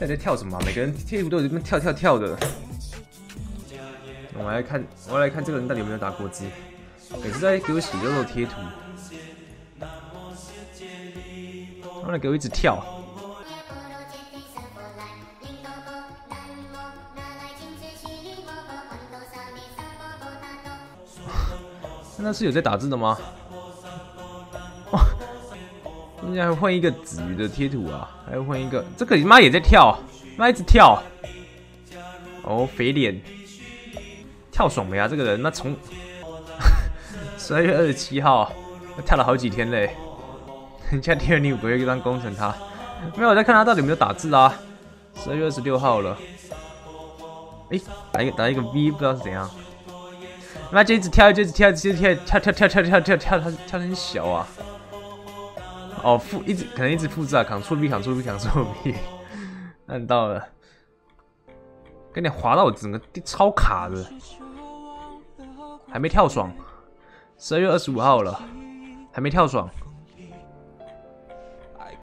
在在跳什么？每个人贴图都有这边跳跳跳的。我们来看，我来看这个人到底有没有打过字。每次在给我洗肉肉贴图，他们给我一直跳。那是有在打字的吗？哇！人家还换一个子鱼的贴图啊，还要换一个，这个你妈也在跳，妈一直跳。哦，肥脸，跳爽没啊？这个人，那从十二月二十七号，跳了好几天嘞。人家第二年五个月就当工程他，没有我在看他到底有没有打字啊？十二月二十六号了，哎，打一个打一个 V，不知道是怎样。妈就一直跳，就一直跳，一直跳，跳跳跳跳跳跳跳，它跳很小啊。哦，复一直可能一直复制啊，Ctrl V，Ctrl V，Ctrl V，按到了，跟你滑到我整个超卡的，还没跳爽，十二月二十五号了，还没跳爽。